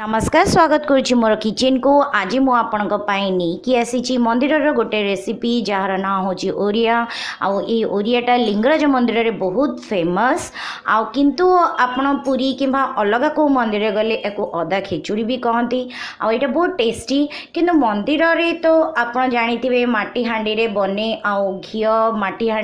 नमस्कार स्वागत करोर किचेन को आज मुझे आसी मंदिर गोटे रेसीपी जार नाँ हूँ ओरिया आउ ओरियाटा लिंगराज मंदिर रे बहुत फेमस आउ किंतु आपण पूरी कि अलग को मंदिर गले या अदा खिचुड़ी भी कहती आईटा बहुत टेस्टी किंतु मंदिर रे तो आप जानते हैं मटी हाँ बने आउ घी मटी हाँ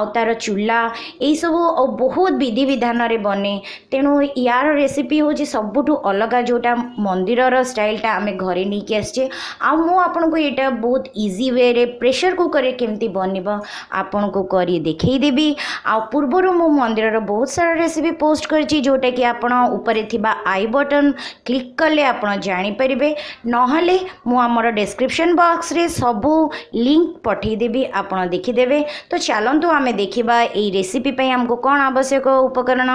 आउ तार चूला यही सबू बहुत विधि विधान बने तेणु यार रेसीपी हूँ सबुठ अलग जो টা মন্দিরৰ ষ্টাইলটা আমি ঘৰী নিকে আছে আ মই আপোনাক এটা বহুত ইজিৱে প্ৰেෂাৰ কুকারে কিমতে বনিবা আপোনাক কৰি দেখাই দিবি আৰু পূৰ্বৰ মই মন্দিৰৰ বহুত সৰু ৰেচিপি পোষ্ট কৰিছি যোটাকে আপোনাৰ ওপৰে থিবা আই বাটন ক্লিক কৰলে আপোনা জানিব পৰিবে নহলে মই আমাৰ ডেসক্ৰিপচন বক্সৰ সব লিংক পঠাই দিবি আপোনা দেখি દેবে তো চালোঁতো আমি দেখিবা এই ৰেচিপি পাই আমাক কোন আৱশ্যক উপকৰণ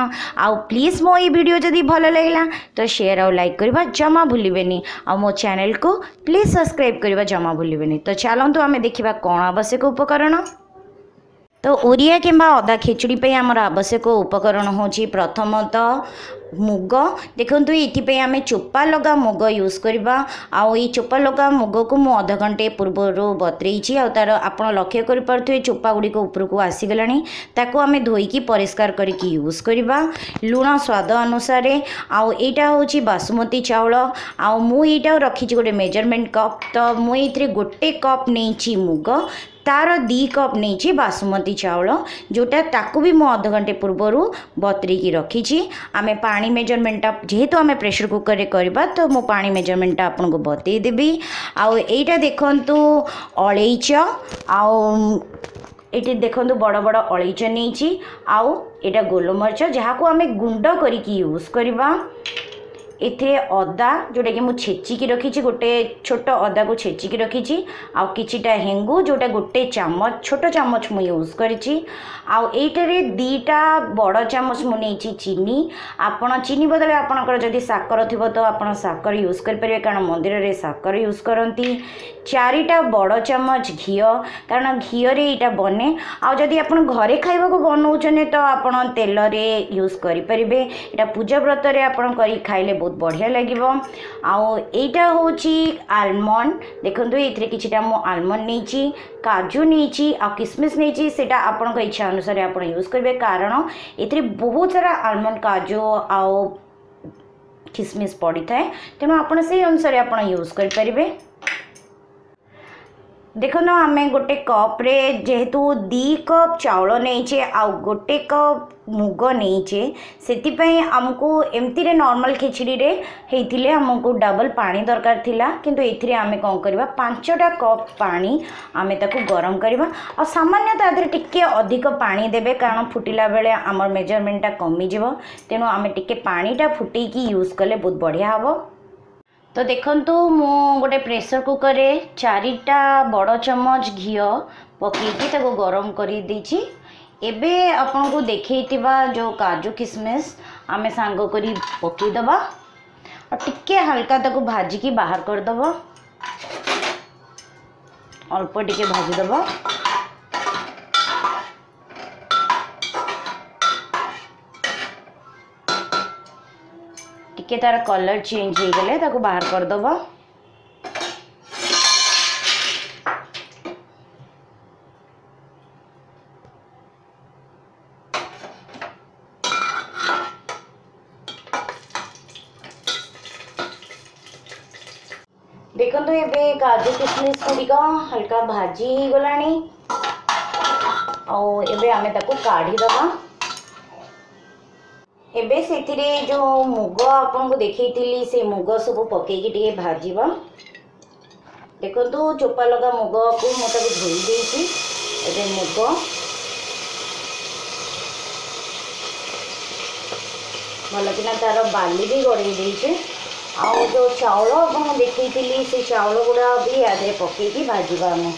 আৰু প্লিজ মই এই ভিডিঅ' যদি ভাল লাগিলা তেন শেয়াৰ लाइक करने जमा भूल आ मो चेल को प्लीज सब्सक्राइब करने जमा भूल तो चलो तो आम देखा कौन आवश्यक उपकरण ତ ଓଡ଼ିଆ କିମ୍ବା ଅଦା ଖିଚୁଡ଼ି ପାଇଁ ଆମର ଆବଶ୍ୟକ ଉପକରଣ ହେଉଛି ପ୍ରଥମତଃ ମୁଗ ଦେଖନ୍ତୁ ଏଥିପାଇଁ ଆମେ ଚୋପା ଲଗା ମୁଗ ୟୁଜ୍ କରିବା ଆଉ ଏଇ ଚୋପା ଲଗା ମୁଗକୁ ମୁଁ ଅଧଘଣ୍ଟେ ପୂର୍ବରୁ ବତୁରେଇଛି ଆଉ ତା'ର ଆପଣ ଲକ୍ଷ୍ୟ କରିପାରୁଥିବେ ଚୋପା ଗୁଡ଼ିକ ଉପରକୁ ଆସିଗଲାଣି ତାକୁ ଆମେ ଧୋଇକି ପରିଷ୍କାର କରିକି ୟୁଜ୍ କରିବା ଲୁଣ ସ୍ୱାଦ ଅନୁସାରେ ଆଉ ଏଇଟା ହେଉଛି ବାସୁମତୀ ଚାଉଳ ଆଉ ମୁଁ ଏଇଟା ରଖିଛି ଗୋଟେ ମେଜରମେଣ୍ଟ କପ୍ ତ ମୁଁ ଏଇଥିରେ ଗୋଟେ କପ୍ ନେଇଛି ମୁଗ ତା'ର ଦୁଇ କପ୍ ନେଇଛି ବାସୁମତୀ ଚାଉଳ ଯେଉଁଟା ତାକୁ ବି ମୁଁ ଅଧଘଣ୍ଟେ ପୂର୍ବରୁ ବତୁରେଇକି ରଖିଛି ଆମେ ପାଣି ମେଜରମେଣ୍ଟଟା ଯେହେତୁ ଆମେ ପ୍ରେସର୍ କୁକର୍ରେ କରିବା ତ ମୁଁ ପାଣି ମେଜରମେଣ୍ଟଟା ଆପଣଙ୍କୁ ବତେଇ ଦେବି ଆଉ ଏଇଟା ଦେଖନ୍ତୁ ଅଳେଇଚ ଆଉ ଏଠି ଦେଖନ୍ତୁ ବଡ଼ ବଡ଼ ଅଳେଇଚ ନେଇଛି ଆଉ ଏଇଟା ଗୋଲମରିଚ ଯାହାକୁ ଆମେ ଗୁଣ୍ଡ କରିକି ୟୁଜ୍ କରିବା ଏଥିରେ ଅଦା ଯେଉଁଟାକି ମୁଁ ଛେଚିକି ରଖିଛି ଗୋଟେ ଛୋଟ ଅଦାକୁ ଛେଚିକି ରଖିଛି ଆଉ କିଛିଟା ହେଙ୍ଗୁ ଯେଉଁଟା ଗୋଟେ ଚାମଚ ଛୋଟ ଚାମଚ ମୁଁ ୟୁଜ୍ କରିଛି ଆଉ ଏଇଟାରେ ଦୁଇଟା ବଡ଼ ଚାମଚ ମୁଁ ନେଇଛି ଚିନି ଆପଣ ଚିନି ବଦଳରେ ଆପଣଙ୍କର ଯଦି ସାକର ଥିବ ତ ଆପଣ ସାକର ୟୁଜ୍ କରିପାରିବେ କାରଣ ମନ୍ଦିରରେ ସାକର ୟୁଜ୍ କରନ୍ତି ଚାରିଟା ବଡ଼ ଚାମଚ ଘିଅ କାରଣ ଘିଅରେ ଏଇଟା ବନେ ଆଉ ଯଦି ଆପଣ ଘରେ ଖାଇବାକୁ ବନଉଛନ୍ତି ତ ଆପଣ ତେଲରେ ୟୁଜ୍ କରିପାରିବେ ଏଇଟା ପୂଜା ବ୍ରତରେ ଆପଣ କରି ଖାଇଲେ ବହୁତ ବହୁତ ବଢ଼ିଆ ଲାଗିବ ଆଉ ଏଇଟା ହେଉଛି ଆଲମଣ୍ଡ ଦେଖନ୍ତୁ ଏଇଥିରେ କିଛିଟା ମୁଁ ଆଲମଣ୍ଡ ନେଇଛି କାଜୁ ନେଇଛି ଆଉ କିସମିସ୍ ନେଇଛି ସେଇଟା ଆପଣଙ୍କ ଇଚ୍ଛା ଅନୁସାରେ ଆପଣ ୟୁଜ୍ କରିବେ କାରଣ ଏଥିରେ ବହୁତ ସାରା ଆଲମଣ୍ଡ କାଜୁ ଆଉ ଖିସମିସ୍ ପଡ଼ିଥାଏ ତେଣୁ ଆପଣ ସେଇ ଅନୁସାରେ ଆପଣ ୟୁଜ୍ କରିପାରିବେ ଦେଖନ୍ତୁ ଆମେ ଗୋଟେ କପ୍ରେ ଯେହେତୁ ଦୁଇ କପ୍ ଚାଉଳ ନେଇଛେ ଆଉ ଗୋଟେ କପ୍ ମୁଗ ନେଇଛେ ସେଥିପାଇଁ ଆମକୁ ଏମିତିରେ ନର୍ମାଲ୍ ଖିଚିଡ଼ିରେ ହେଇଥିଲେ ଆମକୁ ଡବଲ୍ ପାଣି ଦରକାର ଥିଲା କିନ୍ତୁ ଏଥିରେ ଆମେ କ'ଣ କରିବା ପାଞ୍ଚଟା କପ୍ ପାଣି ଆମେ ତାକୁ ଗରମ କରିବା ଆଉ ସାମାନ୍ୟ ତା ଦେହରେ ଟିକିଏ ଅଧିକ ପାଣି ଦେବେ କାରଣ ଫୁଟିଲା ବେଳେ ଆମର ମେଜରମେଣ୍ଟଟା କମିଯିବ ତେଣୁ ଆମେ ଟିକିଏ ପାଣିଟା ଫୁଟେଇକି ୟୁଜ୍ କଲେ ବହୁତ ବଢ଼ିଆ ହେବ ତ ଦେଖନ୍ତୁ ମୁଁ ଗୋଟେ ପ୍ରେସର୍ କୁକର୍ରେ ଚାରିଟା ବଡ଼ ଚାମଚ ଘିଅ ପକାଇକି ତାକୁ ଗରମ କରିଦେଇଛି ଏବେ ଆପଣଙ୍କୁ ଦେଖାଇଥିବା ଯେଉଁ କାଜୁ କିସମିସ୍ ଆମେ ସାଙ୍ଗ କରି ପକାଇଦେବା ଆଉ ଟିକେ ହାଲକା ତାକୁ ଭାଜିକି ବାହାର କରିଦେବା ଅଳ୍ପ ଟିକେ ଭାଜିଦେବା टिके तार कलर चेंज हो गले बाहर कर करदेव देखो ये काजु किसमिश गुड़िक हल्का भाजी ही गला आमें काढ़ी दबा ଏବେ ସେଥିରେ ଯେଉଁ ମୁଗ ଆପଣଙ୍କୁ ଦେଖେଇଥିଲି ସେ ମୁଗ ସବୁ ପକେଇକି ଟିକେ ଭାଜିବ ଦେଖନ୍ତୁ ଚୋପା ଲଗା ମୁଗକୁ ମୁଁ ତାକୁ ଧୋଇ ଦେଇଛି ଏବେ ମୁଗ ଭଲକିନା ତା'ର ବାଲି ବି ଗଡ଼େଇ ଦେଇଛେ ଆଉ ଯେଉଁ ଚାଉଳ ଆପଣଙ୍କୁ ଦେଖେଇଥିଲି ସେ ଚାଉଳ ଗୁଡ଼ା ବି ଆ ଦେହରେ ପକେଇକି ଭାଜିବା ଆମେ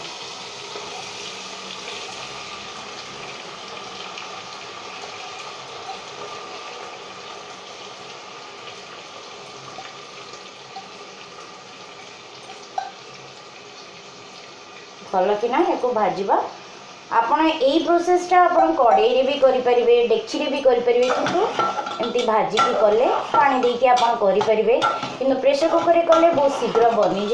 सर कि ना या भाजवा आप प्रोसेसटा आप कड़े भी करें डेक्ची में भी करेंगे कि एमती भाजिक कले पा कि प्रेसर कुकर कले बहुत शीघ्र बनीज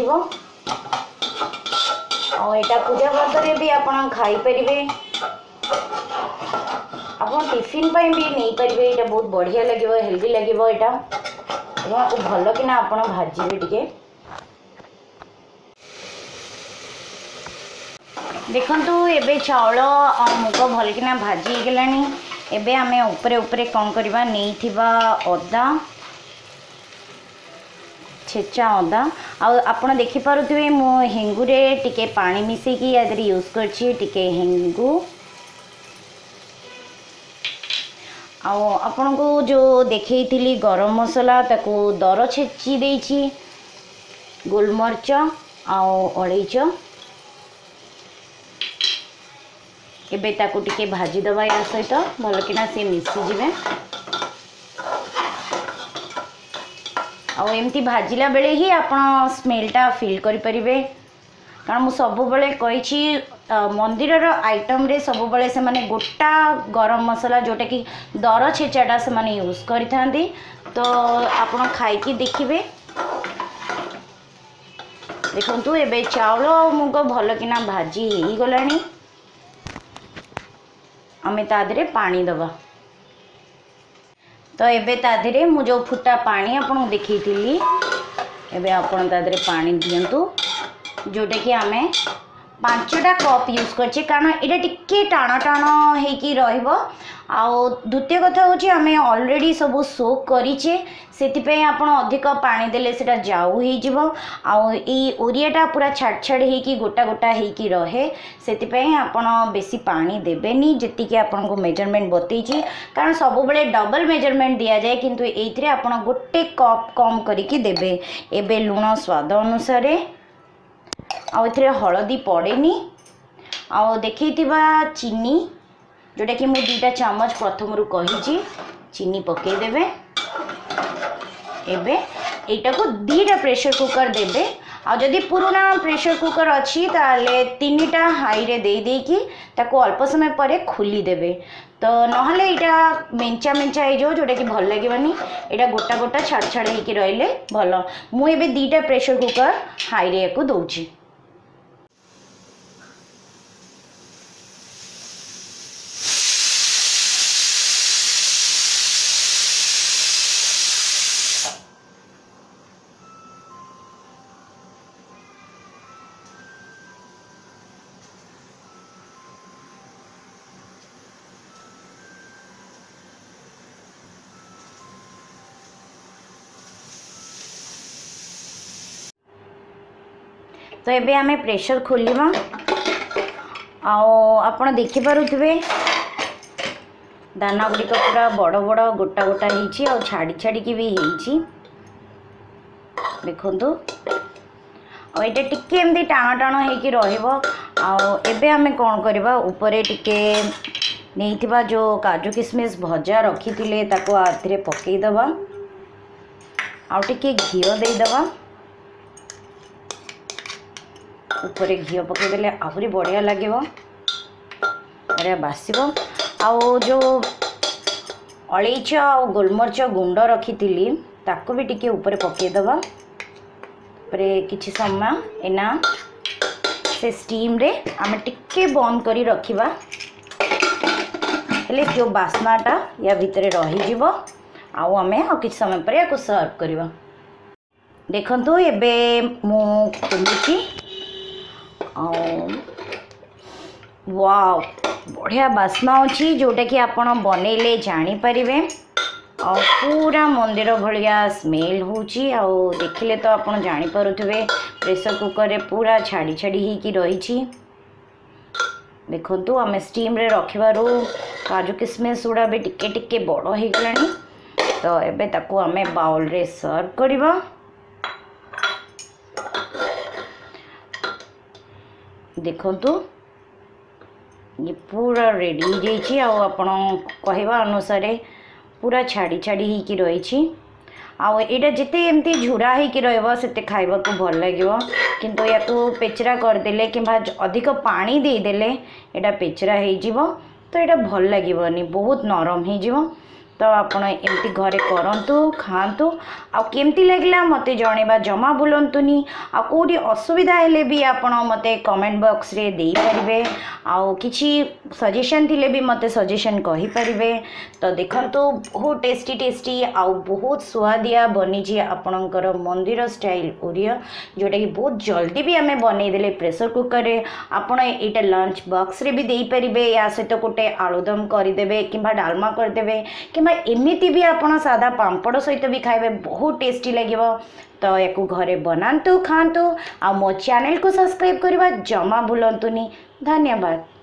आटा पूजा पतरे भी आप खाईपरें आपफिन भी नहीं पारे ये बहुत बढ़िया लगे हेल्दी लगे यहाँ भल कि आप भाजपे टी ଦେଖନ୍ତୁ ଏବେ ଚାଉଳ ଆଉ ମୁଗ ଭଲକିନା ଭାଜି ହେଇଗଲାଣି ଏବେ ଆମେ ଉପରେ ଉପରେ କ'ଣ କରିବା ନେଇଥିବା ଅଦା ଛେଚା ଅଦା ଆଉ ଆପଣ ଦେଖିପାରୁଥିବେ ମୁଁ ହେଙ୍ଗୁରେ ଟିକେ ପାଣି ମିଶାଇକି ୟା ଦେହରେ ୟୁଜ୍ କରିଛି ଟିକେ ହେଙ୍ଗୁ ଆଉ ଆପଣଙ୍କୁ ଯେଉଁ ଦେଖେଇଥିଲି ଗରମ ମସଲା ତାକୁ ଦର ଛେଚି ଦେଇଛି ଗୋଲମରିଚ ଆଉ ଅଳେଇଚ ଏବେ ତାକୁ ଟିକେ ଭାଜିଦେବା ୟା ସହିତ ଭଲକିନା ସେ ମିଶିଯିବେ ଆଉ ଏମିତି ଭାଜିଲା ବେଳେ ହିଁ ଆପଣ ସ୍ମେଲ୍ଟା ଫିଲ୍ କରିପାରିବେ କାରଣ ମୁଁ ସବୁବେଳେ କହିଛି ମନ୍ଦିରର ଆଇଟମ୍ରେ ସବୁବେଳେ ସେମାନେ ଗୋଟା ଗରମ ମସଲା ଯେଉଁଟାକି ଦର ଛେଚାଟା ସେମାନେ ୟୁଜ୍ କରିଥାନ୍ତି ତ ଆପଣ ଖାଇକି ଦେଖିବେ ଦେଖନ୍ତୁ ଏବେ ଚାଉଳ ଆଉ ମୁଗ ଭଲକିନା ଭାଜି ହେଇଗଲାଣି ଆମେ ତା ଦେହରେ ପାଣି ଦେବା ତ ଏବେ ତା ଦେହରେ ମୁଁ ଯେଉଁ ଫୁଟା ପାଣି ଆପଣଙ୍କୁ ଦେଖେଇଥିଲି ଏବେ ଆପଣ ତା ଦେହରେ ପାଣି ଦିଅନ୍ତୁ ଯେଉଁଟାକି ଆମେ ପାଞ୍ଚଟା କପ୍ ୟୁଜ୍ କରିଛି କାରଣ ଏଇଟା ଟିକେ ଟାଣ ଟାଣ ହେଇକି ରହିବ ଆଉ ଦ୍ୱିତୀୟ କଥା ହେଉଛି ଆମେ ଅଲରେଡ଼ି ସବୁ ସୋପ୍ କରିଛେ ସେଥିପାଇଁ ଆପଣ ଅଧିକ ପାଣି ଦେଲେ ସେଇଟା ଜାଉ ହେଇଯିବ ଆଉ ଏଇ ଓରିଆଟା ପୁରା ଛାଡ଼ ଛାଡ଼ ହେଇକି ଗୋଟା ଗୋଟା ହେଇକି ରହେ ସେଥିପାଇଁ ଆପଣ ବେଶୀ ପାଣି ଦେବେନି ଯେତିକି ଆପଣଙ୍କୁ ମେଜରମେଣ୍ଟ ବତେଇଛି କାରଣ ସବୁବେଳେ ଡବଲ୍ ମେଜରମେଣ୍ଟ ଦିଆଯାଏ କିନ୍ତୁ ଏଇଥିରେ ଆପଣ ଗୋଟେ କପ୍ କମ୍ କରିକି ଦେବେ ଏବେ ଲୁଣ ସ୍ୱାଦ ଅନୁସାରେ ଆଉ ଏଥିରେ ହଳଦୀ ପଡ଼େନି ଆଉ ଦେଖେଇଥିବା ଚିନି ଯେଉଁଟାକି ମୁଁ ଦୁଇଟା ଚାମଚ ପ୍ରଥମରୁ କହିଛି ଚିନି ପକାଇଦେବେ ଏବେ ଏଇଟାକୁ ଦୁଇଟା ପ୍ରେସର୍ କୁକର୍ ଦେବେ ଆଉ ଯଦି ପୁରୁଣା ପ୍ରେସର୍ କୁକର୍ ଅଛି ତାହେଲେ ତିନିଟା ହାଇରେ ଦେଇଦେଇକି ତାକୁ ଅଳ୍ପ ସମୟ ପରେ ଖୋଲିଦେବେ ତ ନହେଲେ ଏଇଟା ମେଞ୍ଚା ମେଞ୍ଚା ହେଇଯିବ ଯେଉଁଟାକି ଭଲ ଲାଗିବନି ଏଇଟା ଗୋଟା ଗୋଟା ଛାଡ଼ ଛାଡ଼ ହେଇକି ରହିଲେ ଭଲ ମୁଁ ଏବେ ଦୁଇଟା ପ୍ରେସର୍ କୁକର୍ ହାଇରେ ୟାକୁ ଦେଉଛି तो ये आम प्रेसर खोल आप देखिपे दाना गुड़िक पूरा बड़ बड़ गोटा गोटा हो छाड़ी छाड़ी भी देखु ये टी एम टाण टाण हो होमें कौन करवा उपरे टिके नहीं जो काजु किशमिश भजा रखी थे पकईदबा आउ टे घी देदबा उपर घी पकईदे आहरी बढ़िया लगे बढ़िया बासब आज अलच आ गोलमरच गुंड रखी थी ताको भी टिके ऊपर पकईदे कि समय एना से स्टीम्रे आम टे बंद कर रखा हेल्ले जो बास्नाटा या भितर रही आम कि समय पर सर्व कर देखु एवं मुझे बढ़िया बास्ना अच्छी जोटा कि आप बनले जापरेंगे पूरा मंदिर भाया स्मेल हो देखिले तो आप जापे प्रेसर कुकर पूरा छाड़ी छाड़ी रही देखु आम स्टीम रखा काजु किसमिश गुड़ा भी टिके टिके बड़ हो तो ये आम बाउल सर्व करवा ଦେଖନ୍ତୁ ଇଏ ପୁରା ରେଡ଼ି ହେଇଯାଇଛି ଆଉ ଆପଣ କହିବା ଅନୁସାରେ ପୁରା ଛାଡ଼ି ଛାଡ଼ି ହେଇକି ରହିଛି ଆଉ ଏଇଟା ଯେତେ ଏମିତି ଝୁରା ହେଇକି ରହିବ ସେତେ ଖାଇବାକୁ ଭଲ ଲାଗିବ କିନ୍ତୁ ୟାକୁ ପେଚରା କରିଦେଲେ କିମ୍ବା ଅଧିକ ପାଣି ଦେଇଦେଲେ ଏଇଟା ପେଚରା ହେଇଯିବ ତ ଏଇଟା ଭଲ ଲାଗିବନି ବହୁତ ନରମ ହେଇଯିବ ତ ଆପଣ ଏମିତି ଘରେ କରନ୍ତୁ ଖାଆନ୍ତୁ ଆଉ କେମିତି ଲାଗିଲା ମୋତେ ଜଣେଇବା ଜମା ଭୁଲନ୍ତୁନି ଆଉ କେଉଁଠି ଅସୁବିଧା ହେଲେ ବି ଆପଣ ମୋତେ କମେଣ୍ଟ ବକ୍ସରେ ଦେଇପାରିବେ ଆଉ କିଛି ସଜେସନ୍ ଥିଲେ ବି ମୋତେ ସଜେସନ୍ କହିପାରିବେ ତ ଦେଖନ୍ତୁ ବହୁତ ଟେଷ୍ଟି ଟେଷ୍ଟି ଆଉ ବହୁତ ସୁଆଦିଆ ବନିଛି ଆପଣଙ୍କର ମନ୍ଦିର ଷ୍ଟାଇଲ୍ ଓଡ଼ିୟ ଯେଉଁଟାକି ବହୁତ ଜଲ୍ଦି ବି ଆମେ ବନେଇଦେଲେ ପ୍ରେସର୍ କୁକର୍ରେ ଆପଣ ଏଇଟା ଲଞ୍ଚ ବକ୍ସରେ ବି ଦେଇପାରିବେ ୟା ସହିତ ଗୋଟେ ଆଳୁଦମ୍ କରିଦେବେ କିମ୍ବା ଡାଲମା କରିଦେବେ କିମ୍ବା କିମ୍ବା ଏମିତି ବି ଆପଣ ସାଧା ପାମ୍ପଡ଼ ସହିତ ବି ଖାଇବେ ବହୁତ ଟେଷ୍ଟି ଲାଗିବ ତ ୟାକୁ ଘରେ ବନାନ୍ତୁ ଖାଆନ୍ତୁ ଆଉ ମୋ ଚ୍ୟାନେଲକୁ ସବସ୍କ୍ରାଇବ୍ କରିବା ଜମା ଭୁଲନ୍ତୁନି ଧନ୍ୟବାଦ